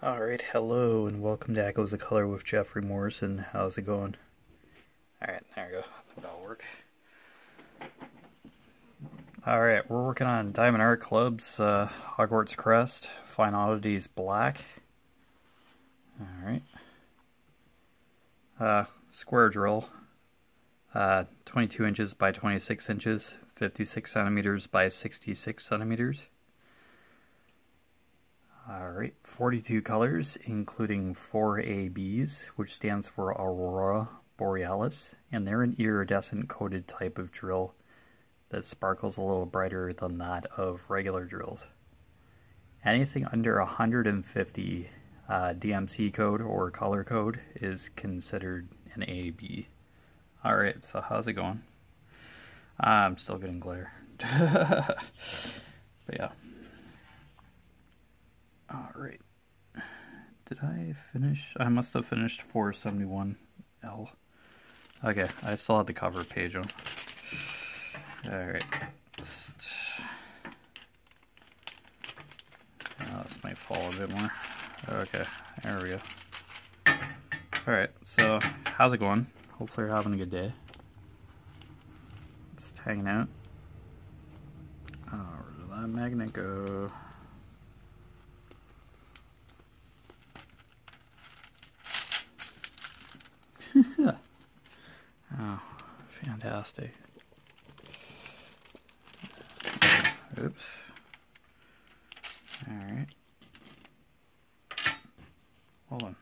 Alright, hello and welcome to Echoes of Color with Jefferey Morrison. How's it going? Alright, there we go. That'll work. Alright, we're working on Diamond Art Club's uh, Hogwarts Crest, Fine Oddities Black. Alright. Uh, square drill. Uh, 22 inches by 26 inches, 56 centimeters by 66 centimeters. Alright, 42 colors, including 4 ABs, which stands for Aurora Borealis, and they're an iridescent coated type of drill that sparkles a little brighter than that of regular drills. Anything under 150 uh, DMC code or color code is considered an AB. Alright, so how's it going? I'm still getting glare. but yeah. Alright. Did I finish? I must have finished 471L. Okay, I still have the cover page on. Alright. Oh, this might fall a bit more. Okay, there we go. Alright, so how's it going? Hopefully you're having a good day. Just hanging out. Oh, where did that magnet go? Oh, fantastic. Oops. Alright. Hold on.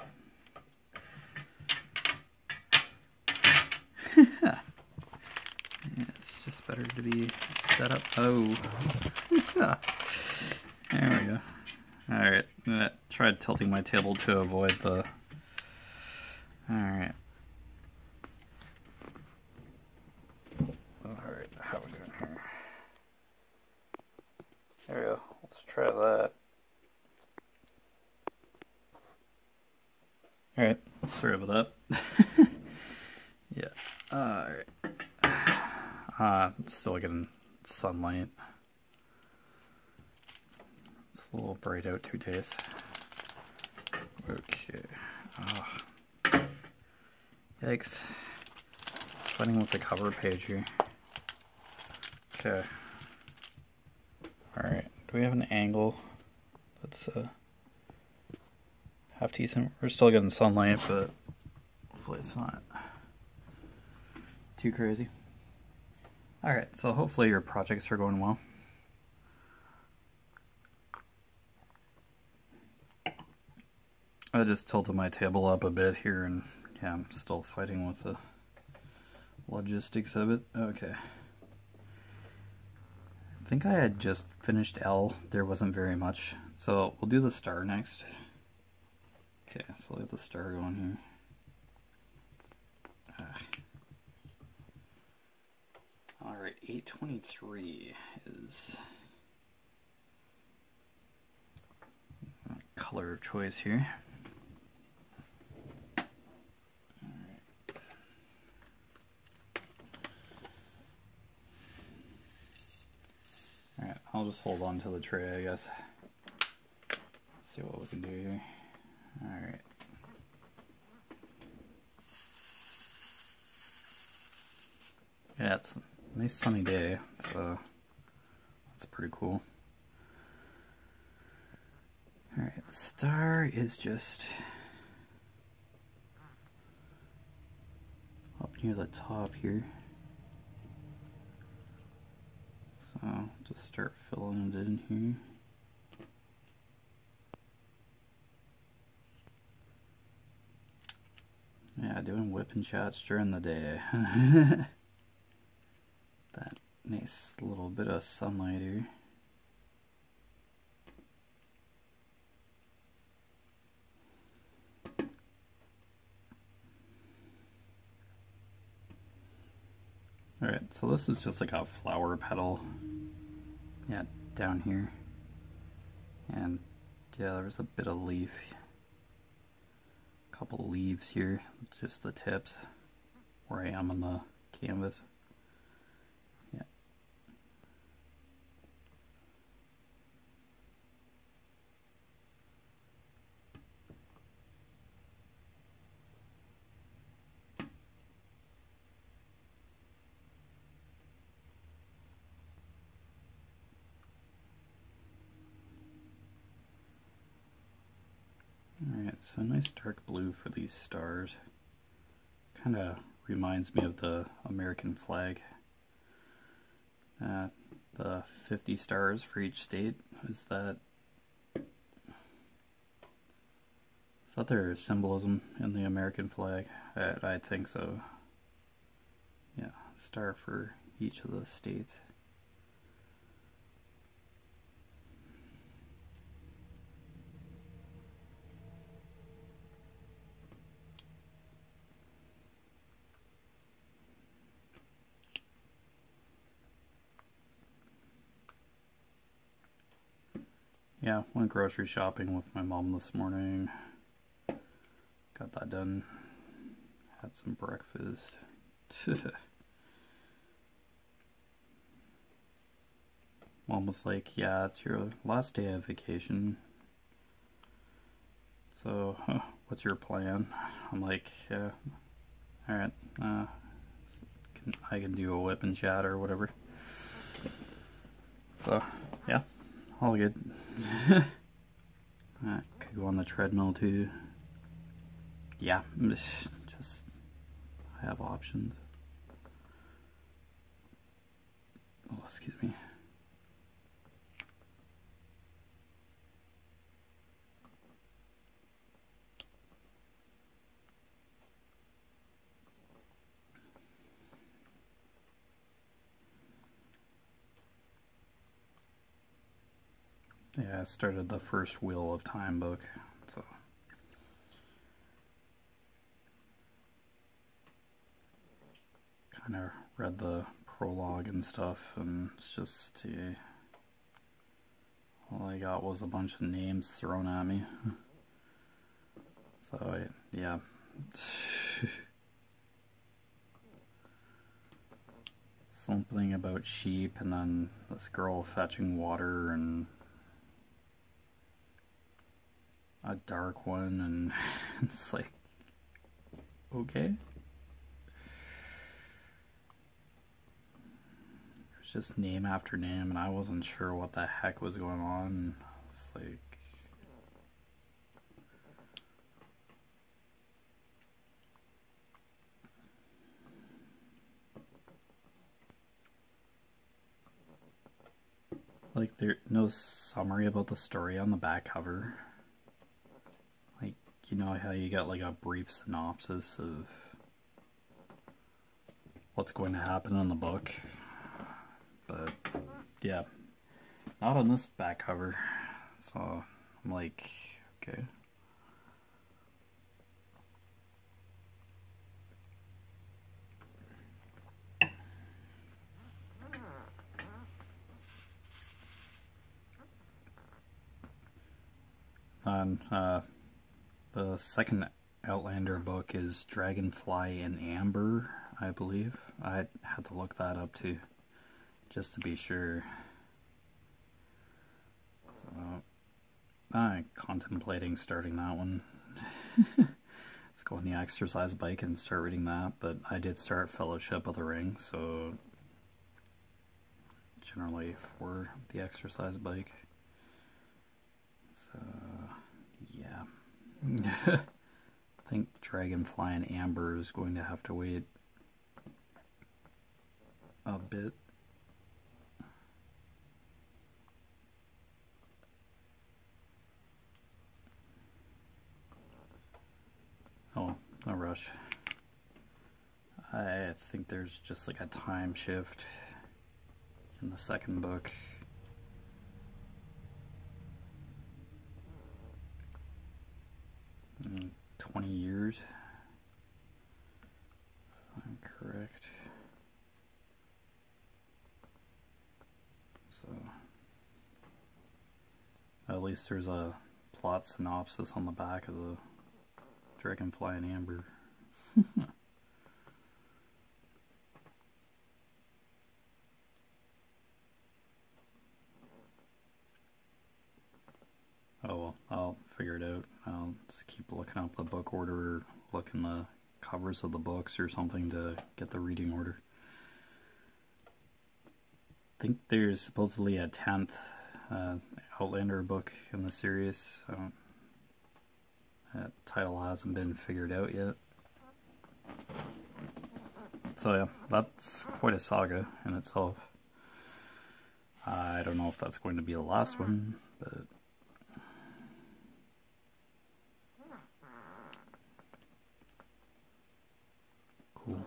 it's just better to be set up. Oh. there we go. Alright. I tried tilting my table to avoid the... Alright, how we doing here? There we go. Let's try that. Alright, sorry about that. yeah. Alright. Uh, still getting sunlight. Bright out two days. Okay. Oh. Yikes. Fighting with the cover page here. Okay. Alright, do we have an angle that's uh, half decent? We're still getting sunlight, but hopefully it's not too crazy. Alright, so hopefully your projects are going well. I just tilted my table up a bit here and yeah, I'm still fighting with the logistics of it. Okay. I think I had just finished L. There wasn't very much. So we'll do the star next. Okay, so let the star going here. Ah. Alright, 823 is color of choice here. Alright, I'll just hold on to the tray, I guess. see what we can do here. Alright. Yeah, it's a nice sunny day, so that's pretty cool. Alright, the star is just up near the top here. Just start filling it in here. Yeah, doing whipping shots during the day. that nice little bit of sunlight here. Alright, so this is just like a flower petal. Yeah, down here. And yeah, there's a bit of leaf. A couple leaves here, just the tips where I am on the canvas. Yeah. Alright, so nice dark blue for these stars. Kind of reminds me of the American flag. Uh, the 50 stars for each state. Is that is that their symbolism in the American flag? I, I think so. Yeah, star for each of the states. Yeah, went grocery shopping with my mom this morning. Got that done. Had some breakfast. mom was like, Yeah, it's your last day of vacation. So, huh, what's your plan? I'm like, Yeah, alright, uh, I can do a WIP and chat or whatever. So, yeah all good. I could go on the treadmill too. Yeah, just I have options. Oh, excuse me. Yeah, I started the first Wheel of Time book, so. Kind of read the prologue and stuff, and it's just, all I got was a bunch of names thrown at me. so, yeah. Something about sheep, and then this girl fetching water, and a dark one, and it's like, okay. It's just name after name, and I wasn't sure what the heck was going on. It's like. Like there no summary about the story on the back cover you know how you got like a brief synopsis of what's going to happen in the book. But yeah, not on this back cover. So I'm like, okay. And uh, the second Outlander book is Dragonfly in Amber, I believe. I had to look that up too, just to be sure. So, I'm contemplating starting that one. Let's go on the exercise bike and start reading that, but I did start Fellowship of the Ring, so generally for the exercise bike. So. I think Dragonfly in Amber is going to have to wait a bit. Oh, no rush. I think there's just like a time shift in the second book. Mm, 20 years. If I'm correct. So, at least there's a plot synopsis on the back of the Dragonfly in Amber. oh well, I'll figure it out. I'll just keep looking up the book order, look in the covers of the books or something to get the reading order. I think there's supposedly a 10th uh, Outlander book in the series. So That title hasn't been figured out yet. So yeah, that's quite a saga in itself. I don't know if that's going to be the last one, but cool.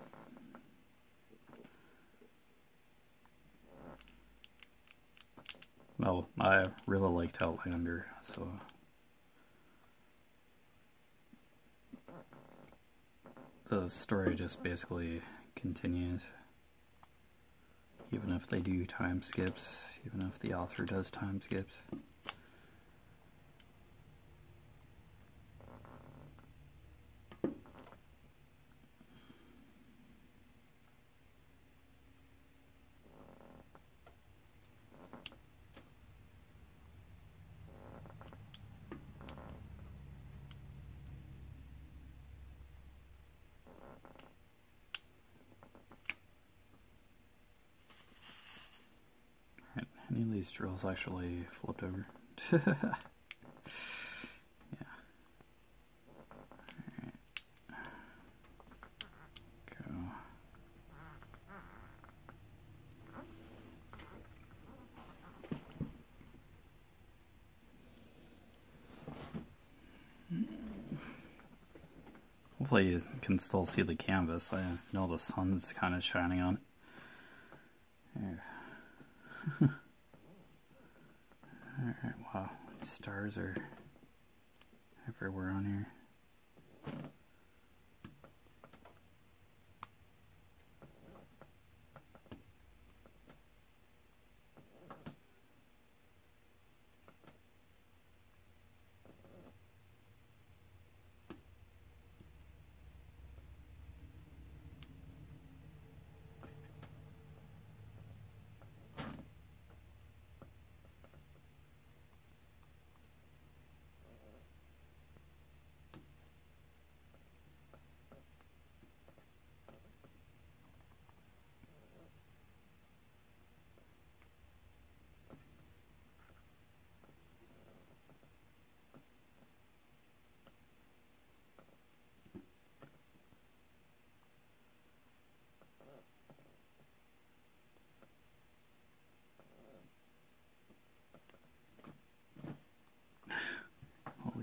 No, I really liked Outlander, so the story just basically continues. Even if they do time skips, even if the author does time skips. Any of these drills actually flipped over? yeah. Go. Hopefully you can still see the canvas. I know the sun's kind of shining on it. Alright, wow. Stars are everywhere on here.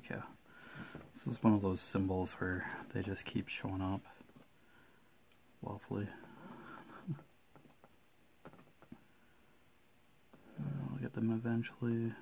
cow. This is one of those symbols where they just keep showing up. Lovely. I'll get them eventually.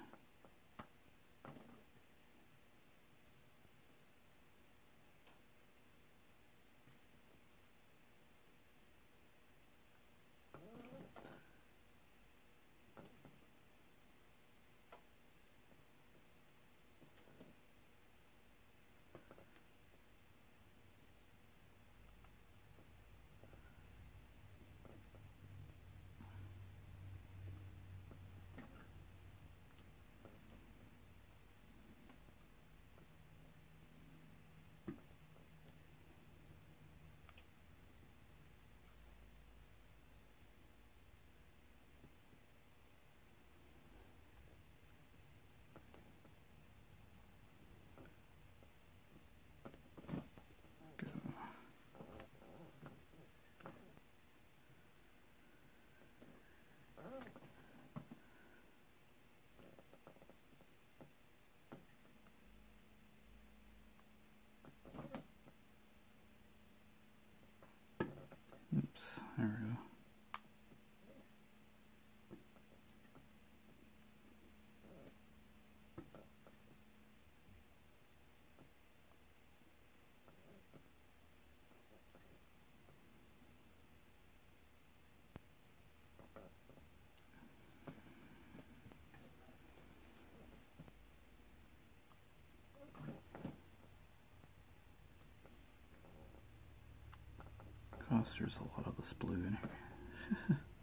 There we Gosh, there's a lot of this blue in here.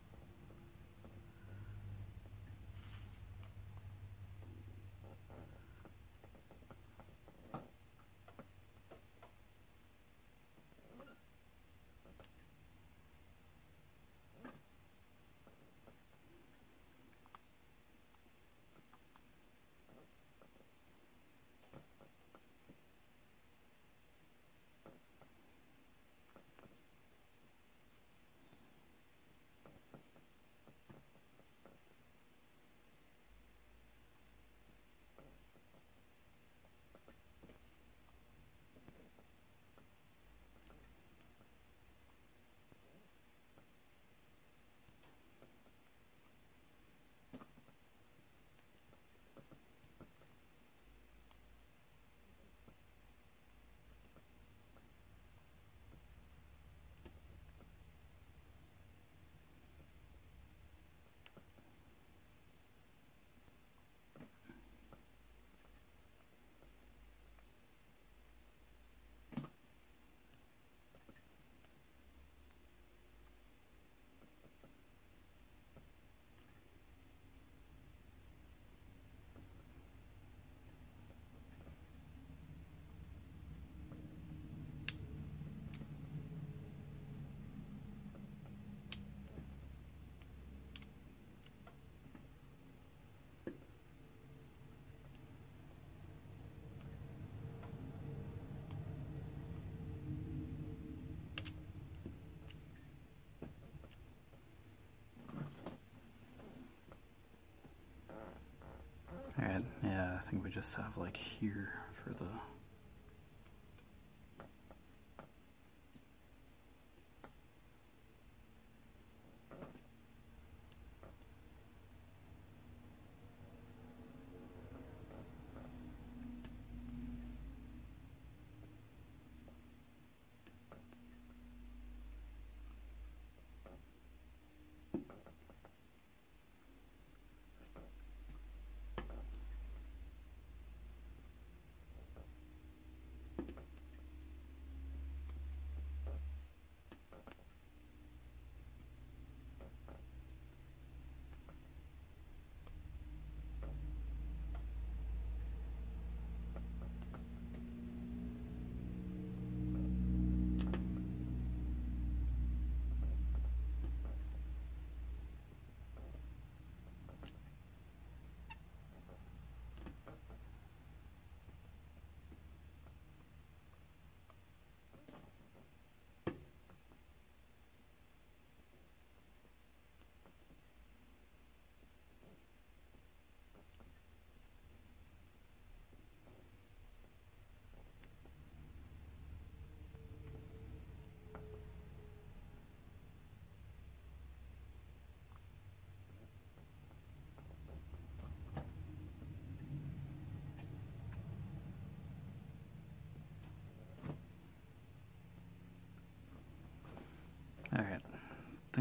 Yeah, I think we just have like here for the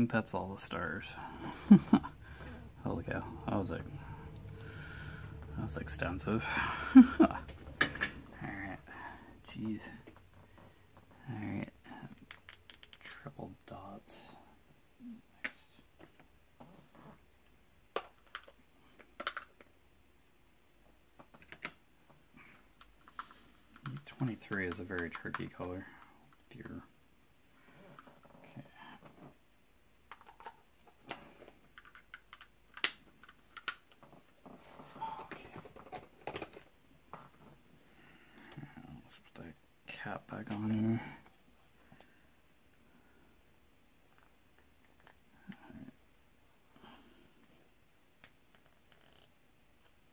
think that's all the stars. Holy cow, that was like, that was extensive. Alright, jeez. Alright, triple dots. 23 is a very tricky color. Dear. Okay. Okay. Let's put that cap back on here.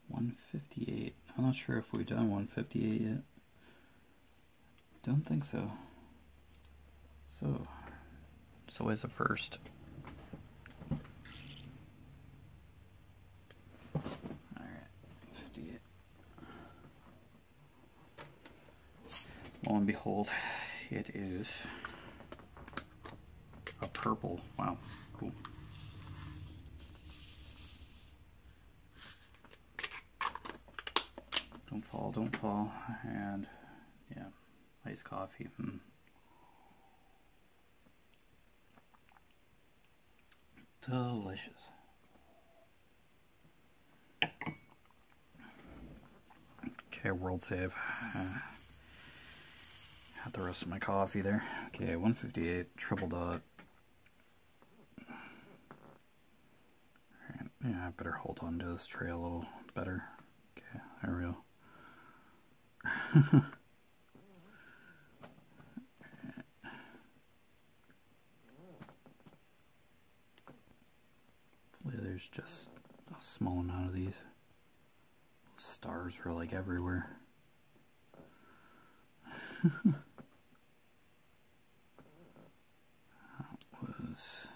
One fifty eight. I'm not sure if we've done one fifty eight yet. Don't think so. So, it's always a first. Alright, 58. Lo and behold, it is a purple. Wow, cool. Don't fall. And yeah, iced coffee. Hmm. Delicious. Okay, world save. Uh, had the rest of my coffee there. Okay, 158, triple dot. Yeah, I better hold on to this tray a little better. Okay, there we go. There's just a small amount of these. Stars are like everywhere. that was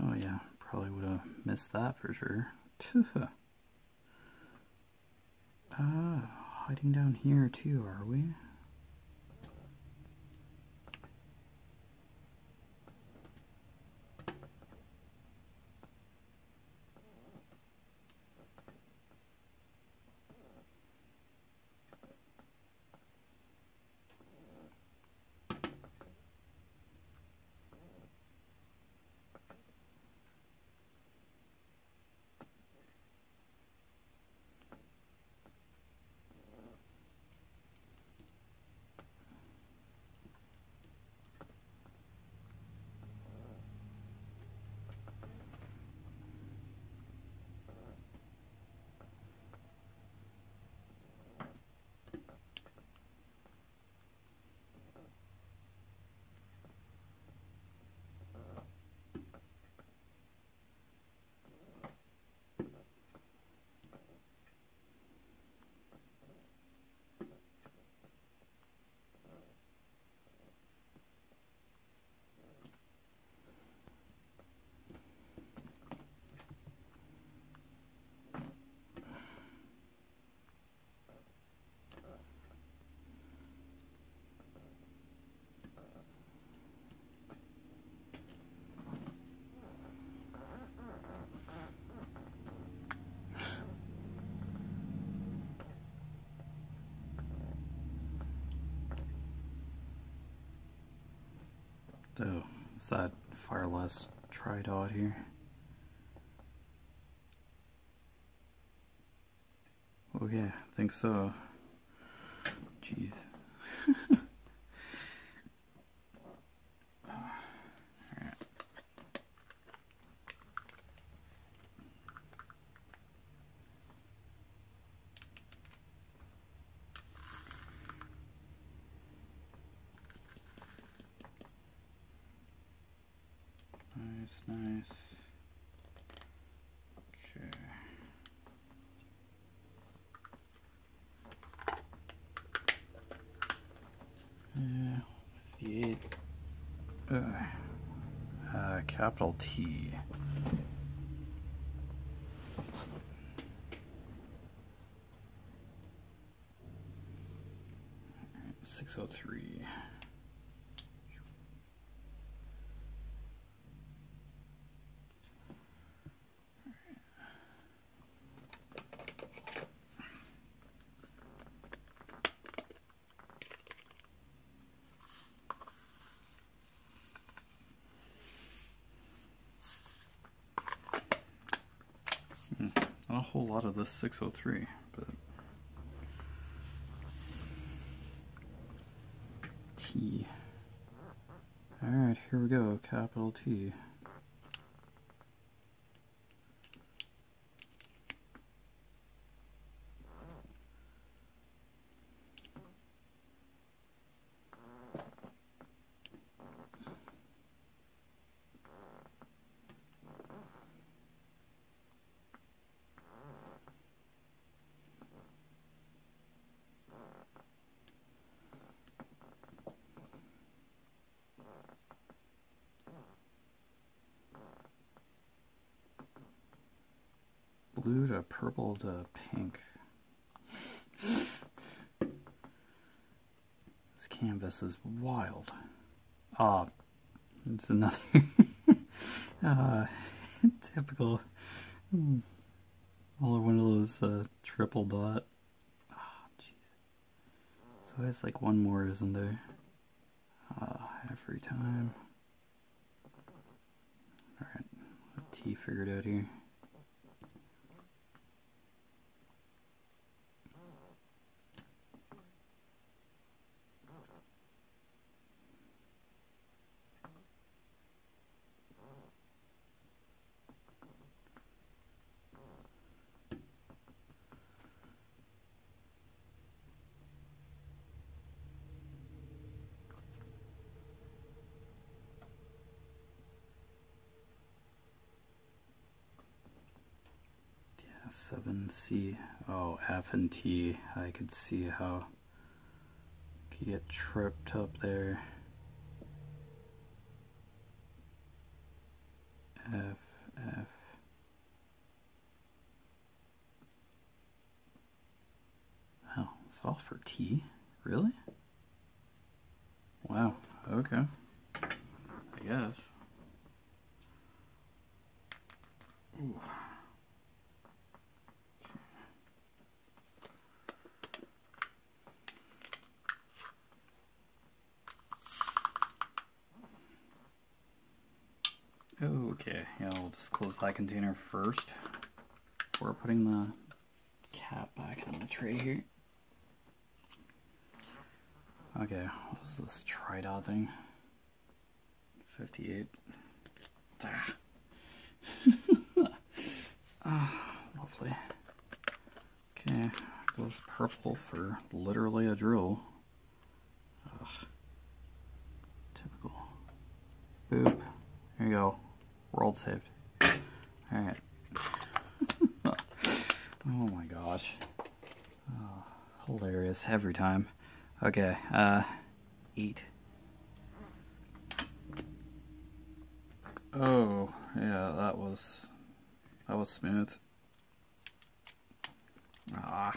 Oh yeah, probably would have missed that for sure. Ah, hiding down here too, are we? Oh, is that far Fireless Tridot here? Oh yeah, I think so. Jeez. Nice, nice. Okay. Yeah, 58. Uh, uh, capital T. Not a whole lot of this 603, but T. Alright, here we go, capital T. Blue to pink. This canvas is wild. Ah, it's another uh, typical. hmm, All one of those uh, triple dot. Ah, jeez. So it's like one more, isn't there? Uh, every time. Alright, T figured out here. Yeah, 7C. Oh, F and T. I could see how could get tripped up there. F, F. Oh, it's all for T? Really? Wow, okay. I guess. Ooh. Okay, yeah, we'll just close that container first before putting the cap back on the tray here. Okay, what is this Tridot thing? 58. Ah. ah, lovely. Okay, goes purple for literally a drill. Ugh. Typical. Boop. There you go. World saved. Alright. oh my gosh. Oh, hilarious every time. Okay, uh, eight. Oh, yeah, that was, that was smooth. Ah.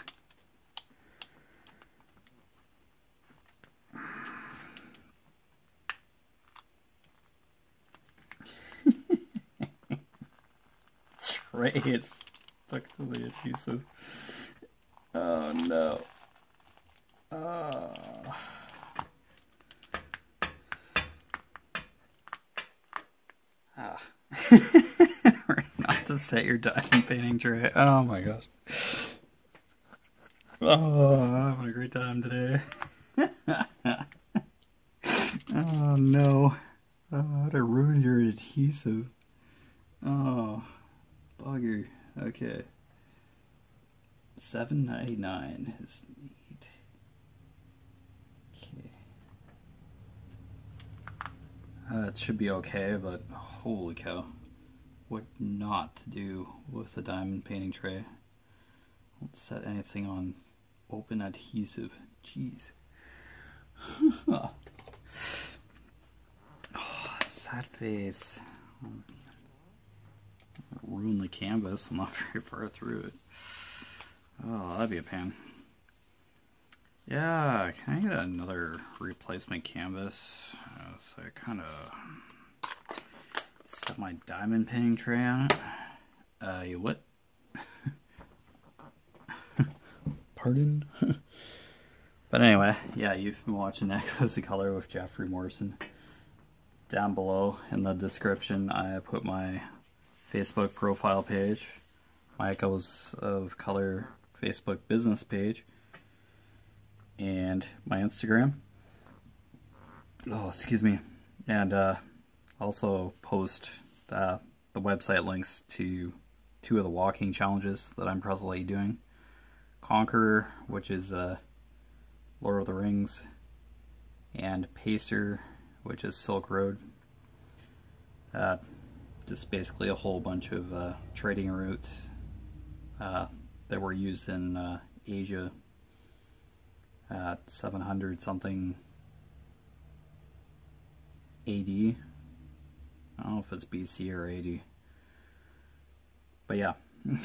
Tray it's stuck to the adhesive. Oh no. Oh. Ah. Not to set your diamond painting tray. Oh my gosh. Oh, I'm having a great time today. oh no. Oh, I ruined your adhesive. Oh, bugger. Okay. 799 is neat. Okay. Uh, it should be okay, but holy cow. What not to do with the diamond painting tray. Don't set anything on open adhesive. Jeez. oh, sad face. Ruin the canvas. I'm not very far through it. Oh, that'd be a pain. Yeah, can I get another replacement canvas? Uh, so I kind of set my diamond painting tray on it. Uh, you what? Pardon? but anyway, yeah, you've been watching Echoes of Color with Jefferey Morrison. Down below in the description, I put my Facebook profile page, my Echoes of Color Facebook business page, and my Instagram. Oh, excuse me. And uh, also post uh, the website links to two of the walking challenges that I'm presently doing. Conqueror, which is uh, Lord of the Rings, and Pacer, which is Silk Road. Uh, just basically a whole bunch of uh, trading routes uh, that were used in uh, Asia at 700 something AD. I don't know if it's BC or AD. But yeah.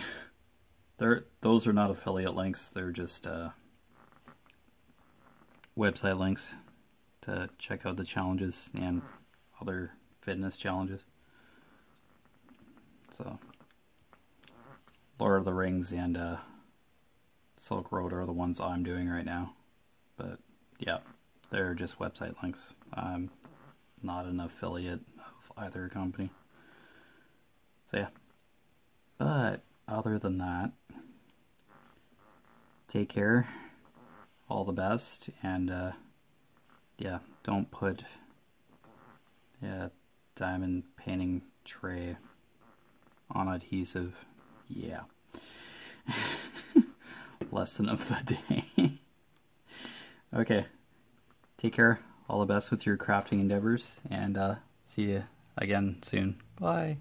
They're, those are not affiliate links, they're just uh, website links to check out the challenges and other fitness challenges. So, Lord of the Rings and uh, Silk Road are the ones I'm doing right now. But yeah, they're just website links. I'm not an affiliate of either company. So yeah. But other than that, take care, all the best, and uh, yeah, don't put yeah diamond painting tray on adhesive. Yeah. Lesson of the day. okay. Take care. All the best with your crafting endeavors, and uh, see you again soon. Bye.